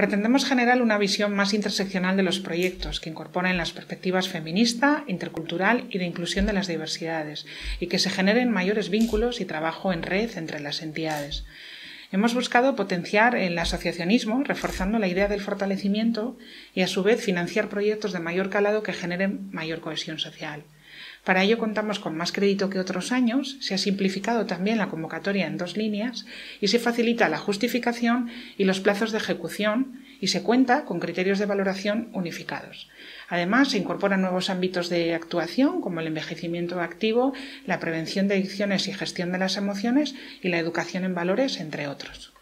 Pretendemos generar una visión más interseccional de los proyectos que incorporen las perspectivas feminista, intercultural y de inclusión de las diversidades y que se generen mayores vínculos y trabajo en red entre las entidades. Hemos buscado potenciar el asociacionismo, reforzando la idea del fortalecimiento y, a su vez, financiar proyectos de mayor calado que generen mayor cohesión social. Para ello contamos con más crédito que otros años, se ha simplificado también la convocatoria en dos líneas y se facilita la justificación y los plazos de ejecución y se cuenta con criterios de valoración unificados. Además, se incorporan nuevos ámbitos de actuación como el envejecimiento activo, la prevención de adicciones y gestión de las emociones y la educación en valores, entre otros.